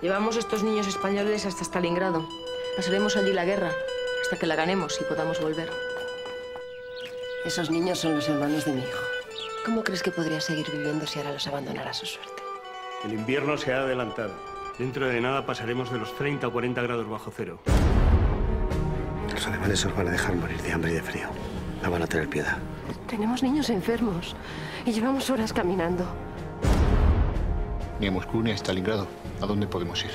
Llevamos estos niños españoles hasta Stalingrado. Pasaremos allí la guerra hasta que la ganemos y podamos volver. Esos niños son los hermanos de mi hijo. ¿Cómo crees que podría seguir viviendo si ahora los abandonara su suerte? El invierno se ha adelantado. Dentro de nada pasaremos de los 30 o 40 grados bajo cero. Los alemanes os van a dejar morir de hambre y de frío. No van a tener piedad. Tenemos niños enfermos y llevamos horas caminando. Ni a Moscú ni a Stalingrado. ¿A dónde podemos ir?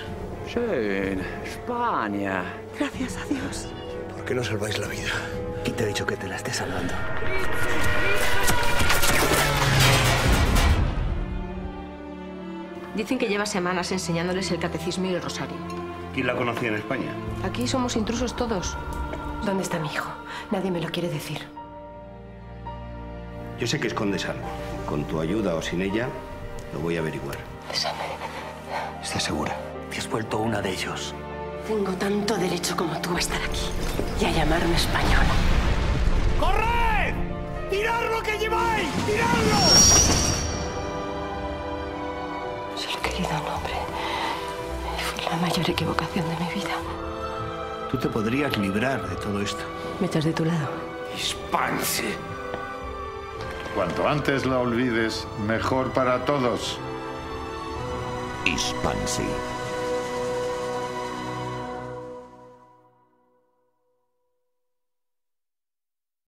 Schön. España. Gracias a Dios. ¿Por qué no salváis la vida? ¿Quién te ha dicho que te la esté salvando? Dicen que lleva semanas enseñándoles el catecismo y el rosario. ¿Quién la conocía en España? Aquí somos intrusos todos. ¿Dónde está mi hijo? Nadie me lo quiere decir. Yo sé que escondes algo. Con tu ayuda o sin ella, lo voy a averiguar. ¿Estás segura? Te has vuelto una de ellos. Tengo tanto derecho como tú a estar aquí y a llamarme española. ¡Corred! ¡Tirad lo que lleváis! ¡Tiradlo! Solo he querido un hombre. Fue la mayor equivocación de mi vida. Tú te podrías librar de todo esto. ¿Me echas de tu lado? ¡Expanse! Cuanto antes la olvides, mejor para todos. Hispansi.